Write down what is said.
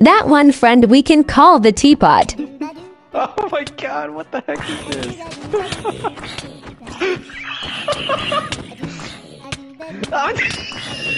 That one friend we can call the teapot. Oh my god, what the heck is this?